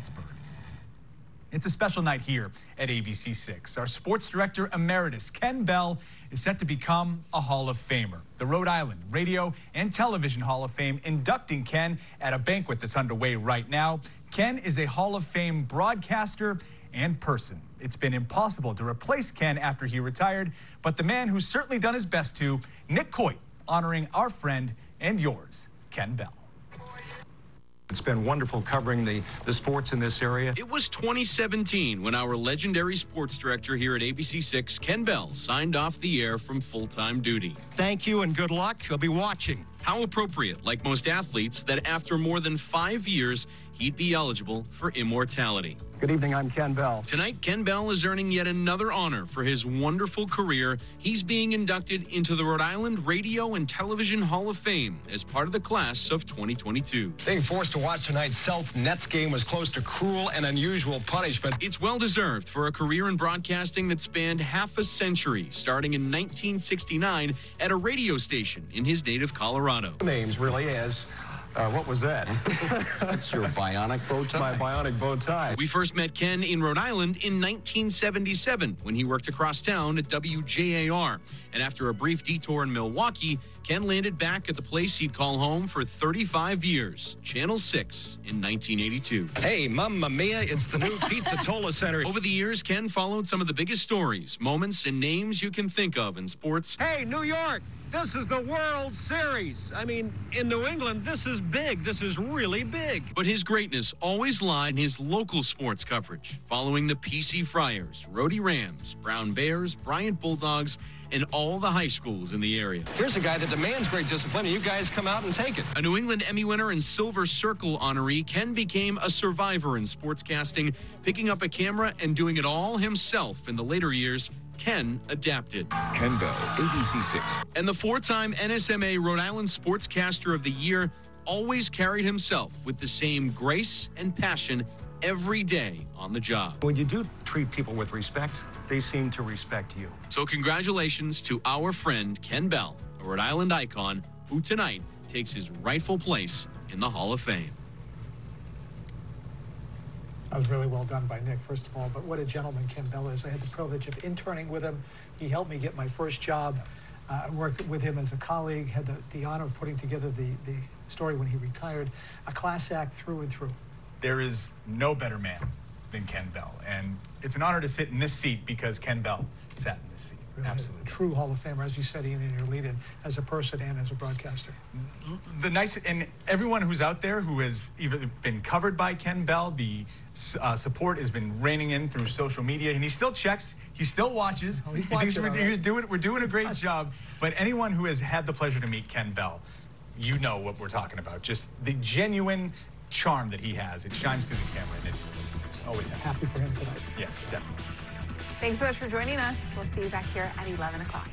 Pittsburgh. It's a special night here at ABC6. Our sports director emeritus, Ken Bell, is set to become a Hall of Famer. The Rhode Island Radio and Television Hall of Fame inducting Ken at a banquet that's underway right now. Ken is a Hall of Fame broadcaster and person. It's been impossible to replace Ken after he retired, but the man who's certainly done his best to, Nick Coit, honoring our friend and yours, Ken Bell. It's been wonderful covering the, the sports in this area. It was 2017 when our legendary sports director here at ABC6, Ken Bell, signed off the air from full time duty. Thank you and good luck. He'll be watching. How appropriate, like most athletes, that after more than five years, he'd be eligible for immortality. Good evening, I'm Ken Bell. Tonight, Ken Bell is earning yet another honor for his wonderful career. He's being inducted into the Rhode Island Radio and Television Hall of Fame as part of the class of 2022. Being forced to watch tonight's Celts Nets game was close to cruel and unusual punishment. It's well deserved for a career in broadcasting that spanned half a century, starting in 1969 at a radio station in his native Colorado. Names really is. Uh, what was that? That's your bionic bow tie. My bionic bow tie. We first met Ken in Rhode Island in 1977 when he worked across town at WJAR. And after a brief detour in Milwaukee, Ken landed back at the place he'd call home for 35 years, Channel 6 in 1982. Hey, mamma mia, it's the new Pizzitola Center. Over the years, Ken followed some of the biggest stories, moments, and names you can think of in sports. Hey, New York, this is the World Series. I mean, in New England, this is big. This is really big. But his greatness always lied in his local sports coverage, following the PC Friars, Rhody Rams, Brown Bears, Bryant Bulldogs, and all the high schools in the area. Here's a guy that demands great discipline, and you guys come out and take it. A New England Emmy winner and Silver Circle honoree, Ken became a survivor in sportscasting, picking up a camera and doing it all himself in the later years. Ken adapted. Ken Bell, ABC6. And the four time NSMA Rhode Island Sportscaster of the Year always carried himself with the same grace and passion every day on the job. When you do treat people with respect, they seem to respect you. So, congratulations to our friend Ken Bell, a Rhode Island icon, who tonight takes his rightful place in the Hall of Fame. That was really well done by Nick, first of all. But what a gentleman Ken Bell is. I had the privilege of interning with him. He helped me get my first job. Uh, I worked with him as a colleague, had the, the honor of putting together the, the story when he retired. A class act through and through. There is no better man than Ken Bell. And it's an honor to sit in this seat because Ken Bell sat in this seat. Really Absolutely. True Hall of Famer, as you said, Ian, in your lead in, as a person and as a broadcaster. The nice, and everyone who's out there who has either been covered by Ken Bell, the uh, support has been raining in through social media, and he still checks, he still watches. Oh, he's he watching, we're, right. doing, we're doing a great job. But anyone who has had the pleasure to meet Ken Bell, you know what we're talking about. Just the genuine charm that he has. It shines through the camera, and it always has. Happy for him tonight. Yes, definitely. Thanks so much for joining us. We'll see you back here at 11 o'clock.